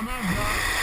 Come on, bro.